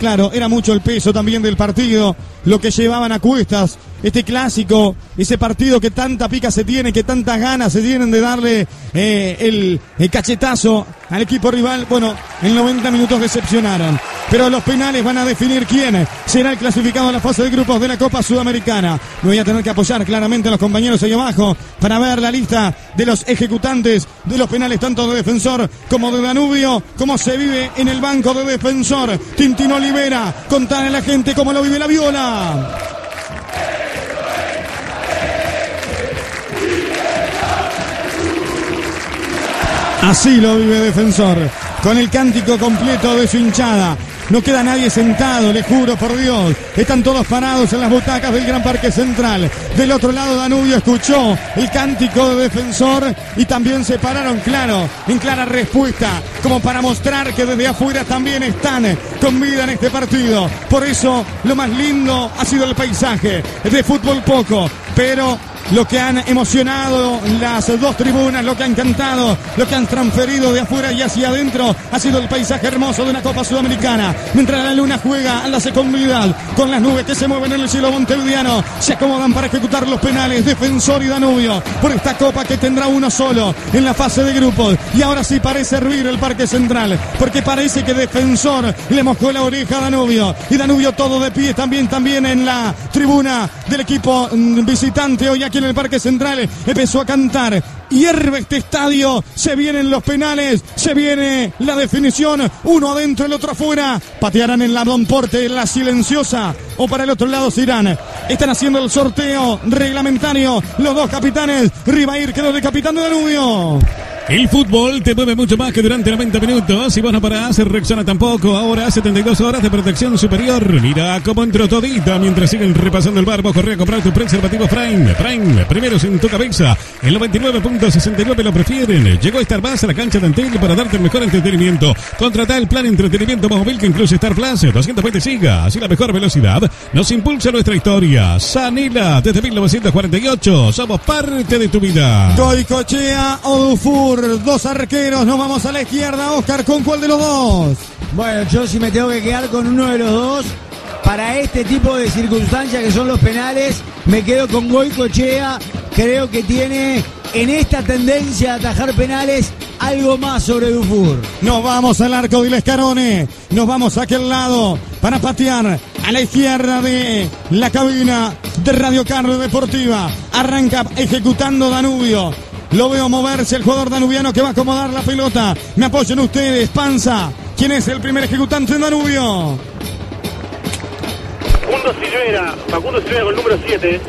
Claro, era mucho el peso también del partido, lo que llevaban a cuestas, este clásico, ese partido que tanta pica se tiene, que tantas ganas se tienen de darle eh, el, cachetazo al equipo rival. Bueno, en 90 minutos decepcionaron. Pero los penales van a definir quién será el clasificado a la fase de grupos de la Copa Sudamericana. Me voy a tener que apoyar claramente a los compañeros ahí abajo para ver la lista de los ejecutantes de los penales, tanto de defensor como de Danubio, cómo se vive en el banco de defensor. Tintino Olivera, contar a la gente cómo lo vive la viola. Así lo vive Defensor, con el cántico completo de su hinchada. No queda nadie sentado, le juro por Dios. Están todos parados en las butacas del Gran Parque Central. Del otro lado Danubio escuchó el cántico de defensor y también se pararon, claro, en clara respuesta, como para mostrar que desde afuera también están con vida en este partido. Por eso lo más lindo ha sido el paisaje. De fútbol poco, pero lo que han emocionado las dos tribunas, lo que han cantado, lo que han transferido de afuera y hacia adentro ha sido el paisaje hermoso de una Copa Sudamericana. Mientras la luna juega a la secundidad con las nubes que se mueven en el cielo montevideano, se acomodan para ejecutar los penales Defensor y Danubio por esta Copa que tendrá uno solo en la fase de grupos. Y ahora sí parece hervir el Parque Central, porque parece que Defensor le mojó la oreja a Danubio y Danubio todo de pie también, también en la tribuna del equipo mm, visitante hoy aquí en el Parque Central empezó a cantar. Hierve este estadio, se vienen los penales, se viene la definición, uno adentro, el otro afuera. Patearán en la Don Porte, la silenciosa, o para el otro lado se irán. Están haciendo el sorteo reglamentario, los dos capitanes. Ribair quedó de capitán de Danubio. El fútbol te mueve mucho más que durante 90 minutos. Si vos no parás, reacciona tampoco. Ahora 72 horas de protección superior. Mira cómo entró todita mientras siguen repasando el barbo. Corre a comprar tu preservativo Prime. Prime, primeros en tu cabeza. El 99.69 lo prefieren. Llegó Star Más a la cancha de Antel para darte el mejor entretenimiento. Contrata el plan entretenimiento móvil que incluye Star Plus. 220 siga. Así la mejor velocidad. Nos impulsa nuestra historia. Sanila, desde 1948. Somos parte de tu vida. Goicochea o Dos arqueros, nos vamos a la izquierda. Oscar, ¿con cuál de los dos? Bueno, yo sí me tengo que quedar con uno de los dos. Para este tipo de circunstancias que son los penales, me quedo con Goicochea. Creo que tiene en esta tendencia a atajar penales algo más sobre Dufour. Nos vamos al arco de Escarone. Nos vamos a aquel lado para patear a la izquierda de la cabina de Radio Carlos Deportiva. Arranca ejecutando Danubio. Lo veo moverse el jugador danubiano que va a acomodar la pelota. Me apoyan ustedes, Panza. ¿Quién es el primer ejecutante en Danubio? Facundo Silvera, Facundo Silvera con el número 7.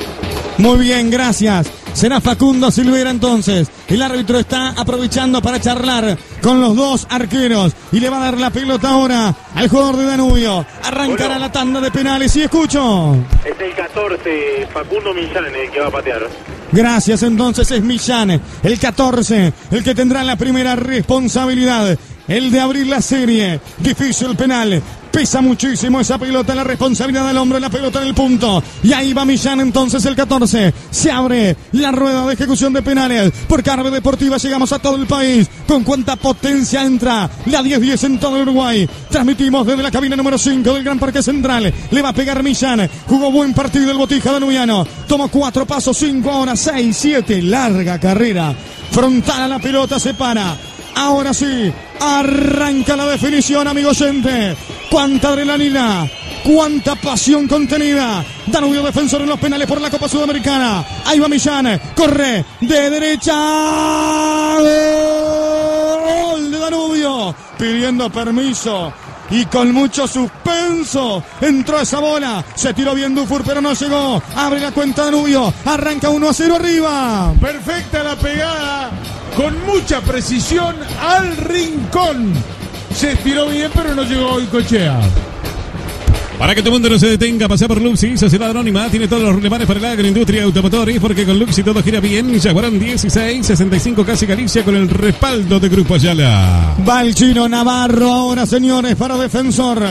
Muy bien, gracias. Será Facundo Silvera entonces. El árbitro está aprovechando para charlar con los dos arqueros y le va a dar la pelota ahora al jugador de Danubio. Arrancará la tanda de penales y escucho. Es el 14, Facundo Millán, el que va a patear. Gracias, entonces es Millán, el 14, el que tendrá la primera responsabilidad, el de abrir la serie. Difícil penal. Pesa muchísimo esa pelota, la responsabilidad del hombre, la pelota en el punto. Y ahí va Millán entonces el 14. Se abre la rueda de ejecución de penales. Por Carve Deportiva llegamos a todo el país. Con cuánta potencia entra la 10-10 en todo el Uruguay. Transmitimos desde la cabina número 5 del Gran Parque Central. Le va a pegar Millán. Jugó buen partido el Botija Danubiano. Tomó cuatro pasos, cinco ahora, seis, siete. Larga carrera. Frontal a la pelota, se para. Ahora sí, arranca la definición, amigo oyente. Cuánta adrenalina, cuánta pasión contenida. Danubio defensor en los penales por la Copa Sudamericana. Ahí va Millán, corre de derecha. Gol de Danubio, pidiendo permiso. Y con mucho suspenso entró esa bola. Se tiró bien Dufour, pero no llegó. Abre la cuenta Danubio. Arranca 1 a 0 arriba. Perfecta la pegada, con mucha precisión al rincón. Se estiró bien, pero no llegó hoy Cochea. Para que todo el mundo no se detenga, pasar por Luxi, Sociedad Anónima, tiene todos los relevanes para la agroindustria automotriz, porque con Luxi todo gira bien. Jaguarán 16, 65 casi Galicia con el respaldo de Grupo Ayala. Va el chino Navarro ahora, señores, para defensor.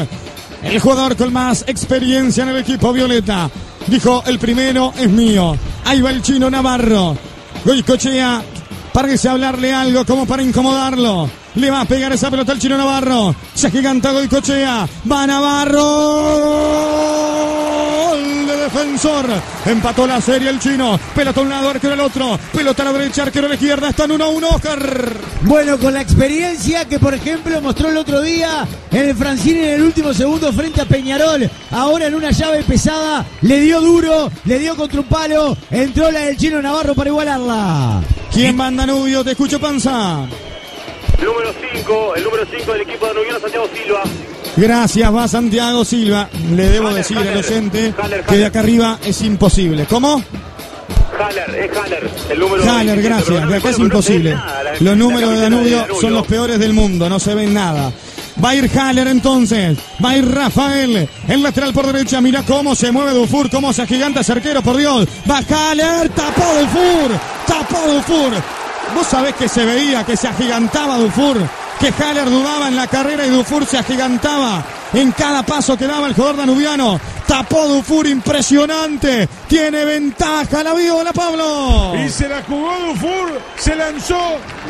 El jugador con más experiencia en el equipo Violeta. Dijo, el primero es mío. Ahí va el chino Navarro. Goicochea, parece hablarle algo como para incomodarlo. Le va a pegar esa pelota al chino Navarro. Se agiganta Goicochea. Va Navarro. Gol de defensor. Empató la serie el chino. Pelota a un lado, arquero al otro. Pelota a la derecha, arquero a la izquierda. Están 1 a 1, Oscar. Bueno, con la experiencia que, por ejemplo, mostró el otro día en el Francine en el último segundo frente a Peñarol. Ahora en una llave pesada, le dio duro, le dio contra un palo. Entró la del chino Navarro para igualarla. ¿Quién manda Nubio? Te escucho, Panza. Número 5, el número 5 del equipo de Nubiano, Santiago Silva. Gracias, va Santiago Silva. Le debo Haller, decir al Haller. oyente Haller, que de acá arriba es imposible. ¿Cómo? Haller, es Haller, el número Haller, 17, gracias. De acá es no imposible. nada, la- Los números de camiseta Danubio son los peores del mundo, no se ven nada. Va a ir Haller entonces. Va a ir Rafael. El lateral por derecha. Mira cómo se mueve Dufour. Cómo se agiganta ese arquero, por Dios. Va Haller. Tapó Dufour. Tapó Dufour. Vos sabés que se veía que se agigantaba Dufour. Que Haller dudaba en la carrera y Dufour se agigantaba en cada paso que daba el jugador danubiano. Tapó Dufour impresionante. Tiene ventaja. La viola, Pablo. Y se la jugó Dufour, se lanzó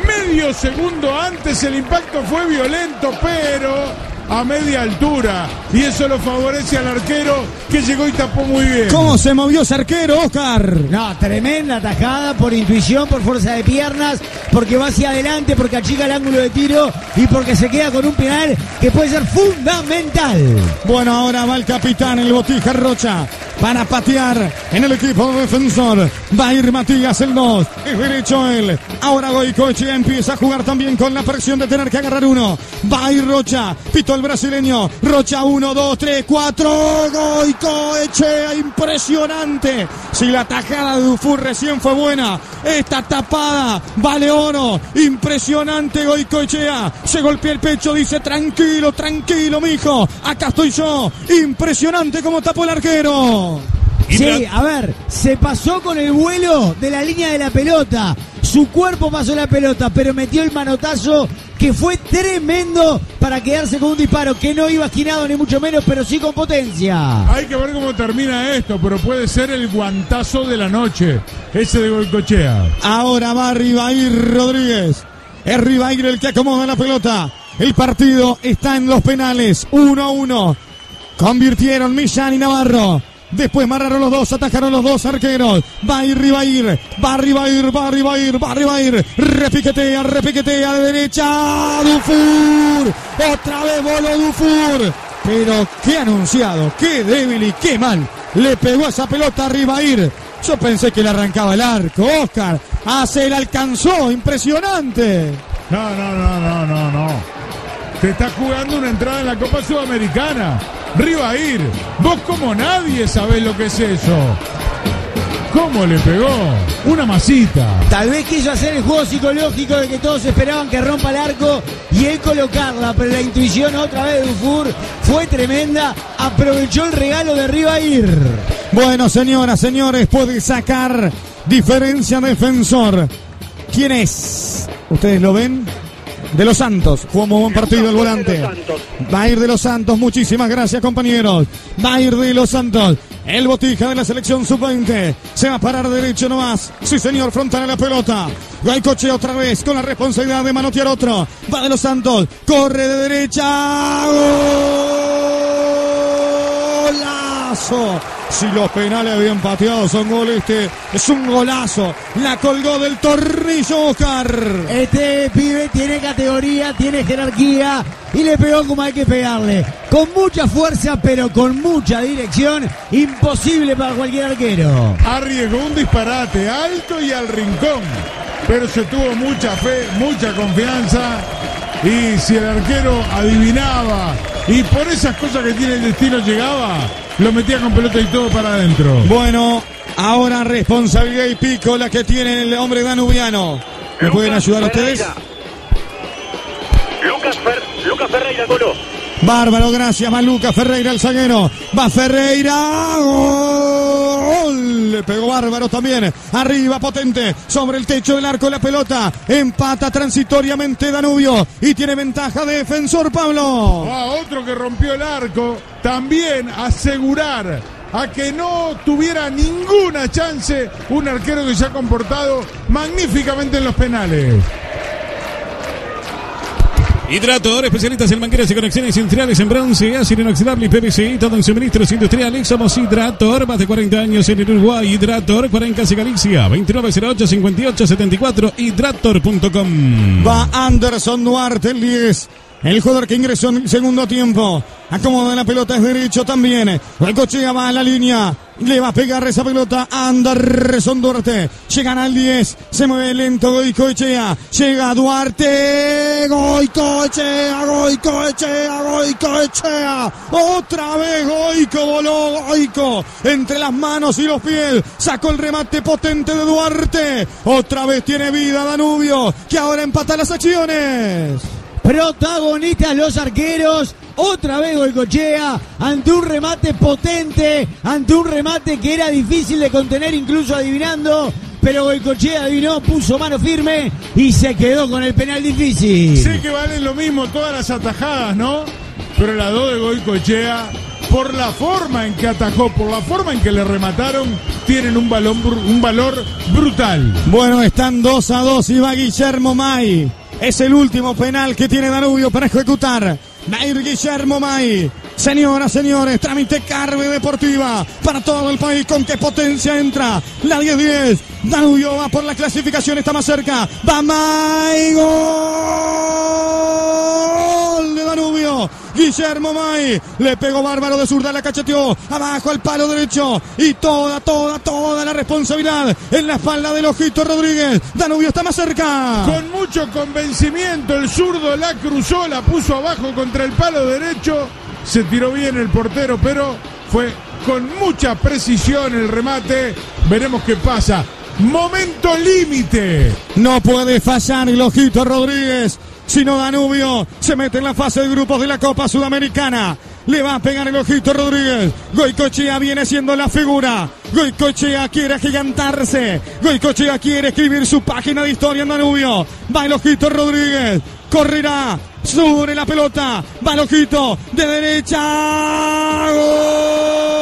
medio segundo antes, el impacto fue violento, pero a media altura. Y eso lo favorece al arquero que llegó y tapó muy bien. ¿Cómo se movió ese arquero, Oscar? No, tremenda tajada por intuición, por fuerza de piernas, porque va hacia adelante, porque achica el ángulo de tiro y porque se queda con un penal que puede ser fundamental. Bueno, ahora va el capitán, el Botija Rocha, para patear en el equipo defensor. Va a ir Matías el 2, es derecho él. Ahora Goicoechea empieza a jugar también con la presión de tener que agarrar uno. Va a ir Rocha, pito el brasileño. Rocha 1, 2, 3, 4. Goicoechea, impresionante. Si la tajada de Dufour recién fue buena, esta tapada vale oro. Impresionante Goicoechea. Se golpea el pecho, dice tranquilo, tranquilo, mijo. Acá estoy yo. Impresionante como tapó el arquero. Sí, a ver, se pasó con el vuelo de la línea de la pelota. Su cuerpo pasó la pelota, pero metió el manotazo que fue tremendo para quedarse con un disparo que no iba esquinado ni mucho menos, pero sí con potencia. Hay que ver cómo termina esto, pero puede ser el guantazo de la noche, ese de Golcochea. Ahora va Rivair Rodríguez. Es Rivair el que acomoda la pelota. El partido está en los penales. 1 a 1. Convirtieron Millán y Navarro. Después marraron los dos, atacaron los dos arqueros. Va a ir Rivair, va Rivair, va Rivair, va Rivair. Repiquetea, repiquetea de derecha. Dufour. Otra vez voló Dufour. Pero qué anunciado, qué débil y qué mal. Le pegó esa pelota a Rivair. Yo pensé que le arrancaba el arco, Oscar. Ah, se le alcanzó, impresionante. No, no, no, no, no, no. Te está jugando una entrada en la Copa Sudamericana. Rivair, vos como nadie sabés lo que es eso. ¿Cómo le pegó? Una masita. Tal vez quiso hacer el juego psicológico de que todos esperaban que rompa el arco y él colocarla, pero la intuición otra vez de Dufour fue tremenda. Aprovechó el regalo de Rivair. Bueno, señoras, señores, puede sacar diferencia defensor. ¿Quién es? ¿Ustedes lo ven? De los Santos. Jugó muy buen partido el volante. Va a ir de los Santos. Muchísimas gracias, compañeros. Va a ir de los Santos. El botija de la selección sub-20. Se va a parar derecho nomás. Sí, señor, frontal a la pelota. Coche otra vez con la responsabilidad de manotear otro. Va de los Santos. Corre de derecha. Golazo. Si los penales habían pateado son gol este. Es un golazo. La colgó del tornillo Oscar. Este pibe tiene categoría, tiene jerarquía y le pegó como hay que pegarle. Con mucha fuerza, pero con mucha dirección. Imposible para cualquier arquero. Arriesgó un disparate alto y al rincón. Pero se tuvo mucha fe, mucha confianza. Y si el arquero adivinaba y por esas cosas que tiene el destino llegaba, lo metía con pelota y todo para adentro. Bueno, ahora responsabilidad y pico la que tiene el hombre danubiano. ¿Me pueden ayudar ustedes? Ferreira. Lucas, Fer- Lucas Ferreira, Colo. Bárbaro, gracias, Maluca Ferreira, el zaguero. Va Ferreira. Gol. Le pegó Bárbaro también. Arriba, potente. Sobre el techo del arco la pelota. Empata transitoriamente Danubio. Y tiene ventaja de defensor Pablo. a otro que rompió el arco, también asegurar a que no tuviera ninguna chance un arquero que se ha comportado magníficamente en los penales. Hidrator, especialistas en mangueras y conexiones industriales en bronce, acero inoxidable y PVC, todo en suministros industriales. Somos Hidrator, más de 40 años en Uruguay. Hidrator, Cuarencas y Galicia, 2908-5874, hidrator.com. Va Anderson Duarte, el 10. El jugador que ingresó en el segundo tiempo. Acomoda la pelota, es derecho también. El cochea va a la línea. Le va a pegar esa pelota Anderson Duarte. Llegan al 10. Se mueve lento Goicoechea. Llega Duarte. Goicoechea, Goicoechea, Goicoechea. Otra vez Goico voló Goico. Entre las manos y los pies. Sacó el remate potente de Duarte. Otra vez tiene vida Danubio. Que ahora empata las acciones. Protagonistas los arqueros. Otra vez Goicochea ante un remate potente, ante un remate que era difícil de contener, incluso adivinando. Pero Goicochea adivinó, puso mano firme y se quedó con el penal difícil. Sé que valen lo mismo todas las atajadas, ¿no? Pero la dos de Goicochea, por la forma en que atajó, por la forma en que le remataron, tienen un, balón, un valor brutal. Bueno, están 2 a 2 y va Guillermo May. Es el último penal que tiene Danubio para ejecutar. Va a ir Guillermo May. Señoras, señores, trámite Carve Deportiva para todo el país. ¿Con qué potencia entra? La 10-10. Danubio va por la clasificación, está más cerca. Va May. Gol. Guillermo May le pegó bárbaro de zurda, la cacheteó abajo al palo derecho y toda, toda, toda la responsabilidad en la espalda del Ojito Rodríguez. Danubio está más cerca. Con mucho convencimiento, el zurdo la cruzó, la puso abajo contra el palo derecho. Se tiró bien el portero, pero fue con mucha precisión el remate. Veremos qué pasa. Momento límite. No puede fallar el Ojito Rodríguez. Sino Danubio se mete en la fase de grupos de la Copa Sudamericana. Le va a pegar el Ojito Rodríguez. Goicochea viene siendo la figura. Goicochea quiere agigantarse. Goicochea quiere escribir su página de historia en Danubio. Va el Ojito Rodríguez. Correrá sobre la pelota. Va el Ojito de derecha. Gol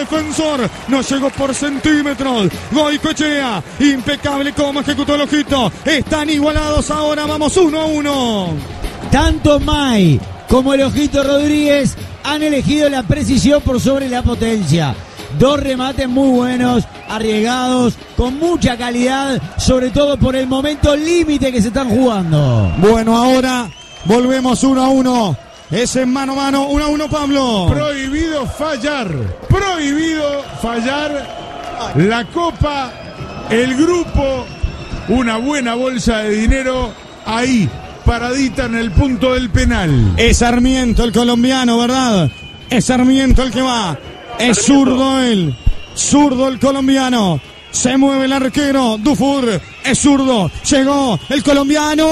defensor. No llegó por centímetros. Goicochea. Impecable como ejecutó el Ojito. Están igualados ahora. Vamos uno a uno. Tanto May como el Ojito Rodríguez han elegido la precisión por sobre la potencia. Dos remates muy buenos, arriesgados, con mucha calidad, sobre todo por el momento límite que se están jugando. Bueno, ahora volvemos uno a uno. Es en mano a mano, uno a uno, Pablo. Prohibido fallar. Prohibido fallar. La copa, el grupo, una buena bolsa de dinero ahí, paradita en el punto del penal. Es Sarmiento el colombiano, ¿verdad? Es Sarmiento el que va. Es zurdo él. Zurdo el colombiano. Se mueve el arquero. Dufour es zurdo. Llegó el colombiano.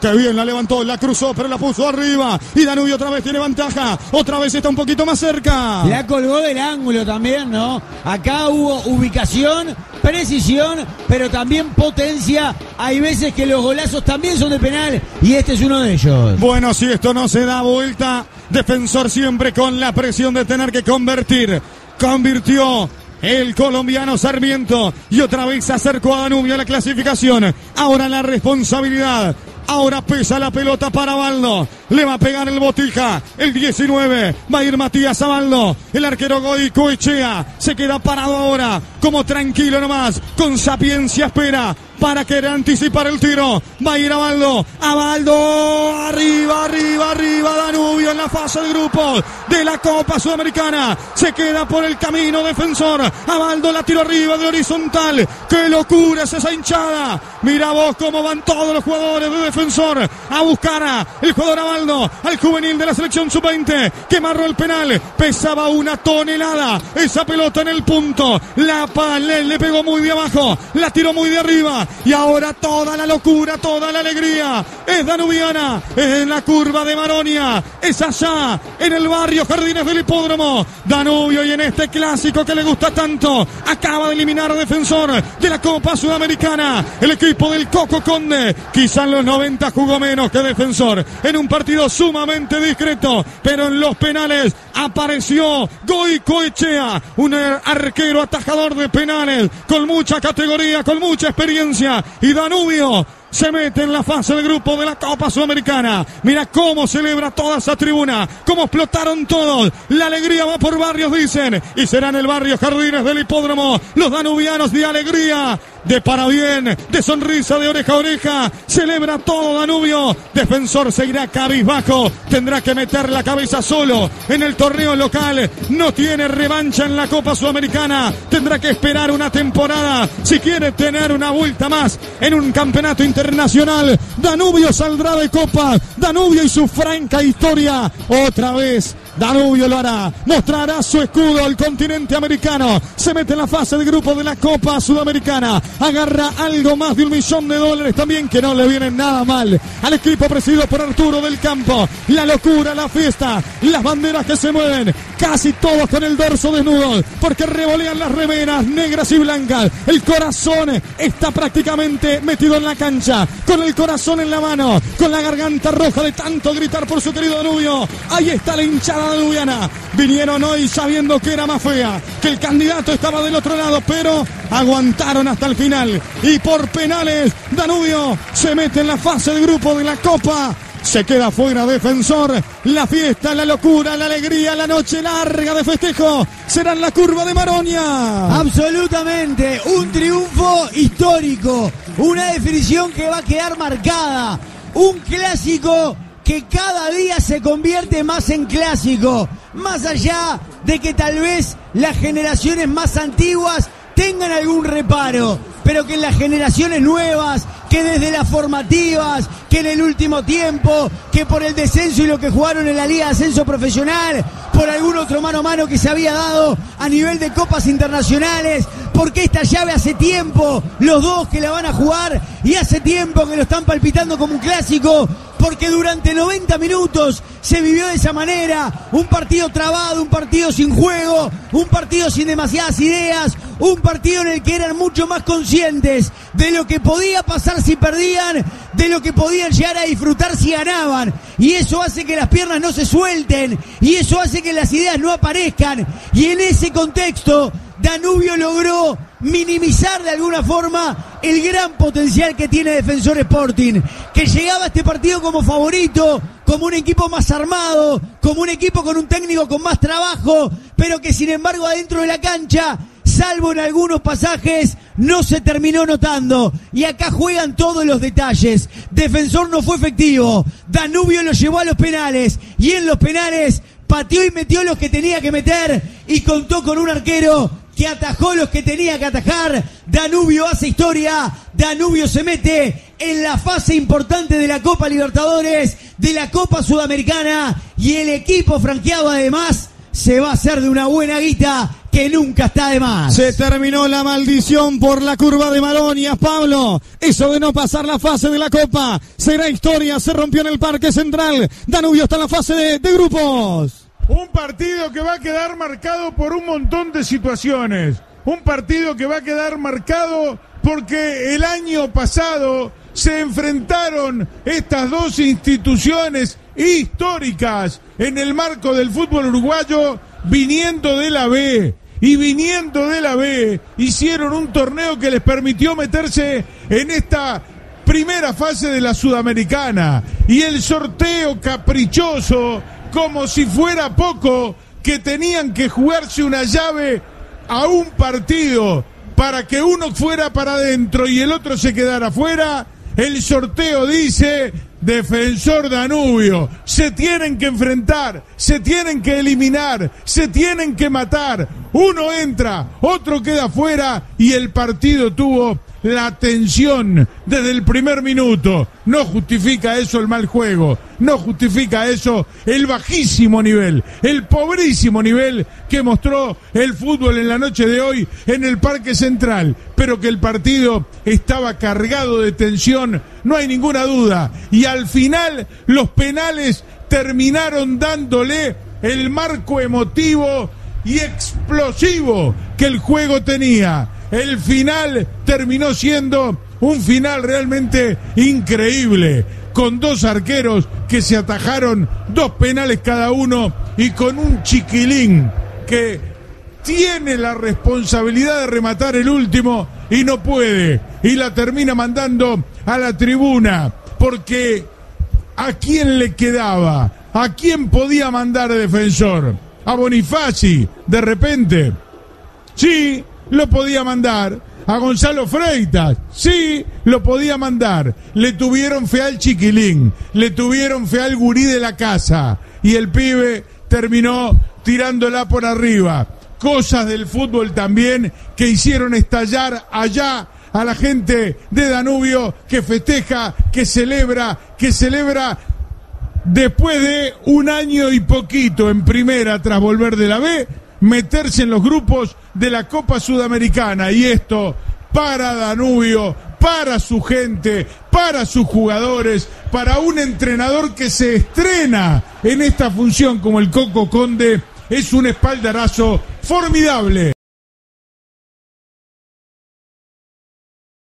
Qué bien la levantó, la cruzó, pero la puso arriba. Y Danubio otra vez tiene ventaja. Otra vez está un poquito más cerca. La colgó del ángulo también, ¿no? Acá hubo ubicación, precisión, pero también potencia. Hay veces que los golazos también son de penal y este es uno de ellos. Bueno, si esto no se da vuelta, defensor siempre con la presión de tener que convertir. Convirtió el colombiano Sarmiento y otra vez se acercó a Danubio a la clasificación. Ahora la responsabilidad. Ahora pesa la pelota para Baldo. Le va a pegar el botija. El 19. Va a ir Matías Abaldo. El arquero Goico Echea. Se queda parado ahora. Como tranquilo nomás. Con sapiencia espera. Para querer anticipar el tiro. Va a ir Abaldo. Abaldo. Arriba, arriba, arriba. Danubio en la fase de grupos de la Copa Sudamericana. Se queda por el camino defensor. Abaldo la tiro arriba de horizontal. ¡Qué locura es esa hinchada! Mira vos cómo van todos los jugadores de defensor a buscar a el jugador Abaldo, al juvenil de la selección sub-20 que marró el penal. Pesaba una tonelada esa pelota en el punto. La le, le pegó muy de abajo, la tiró muy de arriba. Y ahora toda la locura, toda la alegría es danubiana. Es en la curva de Maronia. Es allá, en el barrio Jardines del Hipódromo. Danubio y en este clásico que le gusta tanto. Acaba de eliminar a defensor de la Copa Sudamericana. El equipo del Coco Conde. Quizá en los 90 jugó menos que defensor. En un partido sumamente discreto. Pero en los penales apareció Goico Echea. Un arquero atajador de penales. Con mucha categoría, con mucha experiencia. Y Danubio se mete en la fase del grupo de la Copa Sudamericana. Mira cómo celebra toda esa tribuna, cómo explotaron todos. La alegría va por barrios, dicen, y será en el barrio Jardines del Hipódromo. Los danubianos de alegría de para bien, de sonrisa de oreja a oreja. Celebra todo Danubio. Defensor se irá cabizbajo. Tendrá que meter la cabeza solo en el torneo local. No tiene revancha en la Copa Sudamericana. Tendrá que esperar una temporada si quiere tener una vuelta más en un campeonato internacional. Danubio saldrá de Copa. Danubio y su franca historia. Otra vez Danubio lo hará, mostrará su escudo al continente americano, se mete en la fase de grupo de la Copa Sudamericana, agarra algo más de un millón de dólares también que no le viene nada mal al equipo presidido por Arturo del Campo, la locura, la fiesta, las banderas que se mueven, casi todos con el dorso desnudo, porque revolean las remeras negras y blancas, el corazón está prácticamente metido en la cancha, con el corazón en la mano, con la garganta roja de tanto gritar por su querido Danubio, ahí está la hinchada Danubiana. Vinieron hoy sabiendo que era más fea, que el candidato estaba del otro lado, pero aguantaron hasta el final. Y por penales, Danubio se mete en la fase de grupo de la Copa. Se queda fuera defensor. La fiesta, la locura, la alegría, la noche larga de festejo será en la curva de Maronia. Absolutamente, un triunfo histórico, una definición que va a quedar marcada, un clásico que cada día se convierte más en clásico, más allá de que tal vez las generaciones más antiguas tengan algún reparo, pero que las generaciones nuevas, que desde las formativas, que en el último tiempo, que por el descenso y lo que jugaron en la Liga de Ascenso Profesional, por algún otro mano a mano que se había dado a nivel de copas internacionales, porque esta llave hace tiempo, los dos que la van a jugar, y hace tiempo que lo están palpitando como un clásico, porque durante 90 minutos se vivió de esa manera, un partido trabado, un partido sin juego, un partido sin demasiadas ideas, un partido en el que eran mucho más conscientes de lo que podía pasar si perdían, de lo que podían llegar a disfrutar si ganaban. Y eso hace que las piernas no se suelten, y eso hace que las ideas no aparezcan. Y en ese contexto, Danubio logró minimizar de alguna forma el gran potencial que tiene Defensor Sporting, que llegaba a este partido como favorito, como un equipo más armado, como un equipo con un técnico con más trabajo, pero que sin embargo adentro de la cancha, salvo en algunos pasajes, no se terminó notando. Y acá juegan todos los detalles. Defensor no fue efectivo, Danubio lo llevó a los penales y en los penales pateó y metió los que tenía que meter y contó con un arquero que atajó los que tenía que atajar. Danubio hace historia. Danubio se mete en la fase importante de la Copa Libertadores, de la Copa Sudamericana y el equipo franqueado además se va a hacer de una buena guita que nunca está de más. Se terminó la maldición por la curva de Malonias, Pablo. Eso de no pasar la fase de la Copa será historia. Se rompió en el Parque Central. Danubio está en la fase de, de grupos. Un partido que va a quedar marcado por un montón de situaciones. Un partido que va a quedar marcado porque el año pasado se enfrentaron estas dos instituciones históricas en el marco del fútbol uruguayo viniendo de la B. Y viniendo de la B, hicieron un torneo que les permitió meterse en esta primera fase de la Sudamericana. Y el sorteo caprichoso como si fuera poco que tenían que jugarse una llave a un partido para que uno fuera para adentro y el otro se quedara afuera, el sorteo dice defensor Danubio, se tienen que enfrentar, se tienen que eliminar, se tienen que matar, uno entra, otro queda afuera y el partido tuvo la tensión desde el primer minuto. No justifica eso el mal juego, no justifica eso el bajísimo nivel, el pobrísimo nivel que mostró el fútbol en la noche de hoy en el Parque Central, pero que el partido estaba cargado de tensión, no hay ninguna duda. Y al final los penales terminaron dándole el marco emotivo y explosivo que el juego tenía el final terminó siendo un final realmente increíble, con dos arqueros que se atajaron dos penales cada uno y con un chiquilín que tiene la responsabilidad de rematar el último y no puede. Y la termina mandando a la tribuna, porque ¿a quién le quedaba? ¿A quién podía mandar defensor? ¿A Bonifaci? De repente. Sí, lo podía mandar. A Gonzalo Freitas, sí, lo podía mandar. Le tuvieron fe al chiquilín, le tuvieron fe al gurí de la casa. Y el pibe terminó tirándola por arriba. Cosas del fútbol también que hicieron estallar allá a la gente de Danubio que festeja, que celebra, que celebra después de un año y poquito en primera tras volver de la B, meterse en los grupos de la Copa Sudamericana. Y esto para Danubio, para su gente, para sus jugadores, para un entrenador que se estrena en esta función como el Coco Conde, es un espaldarazo formidable.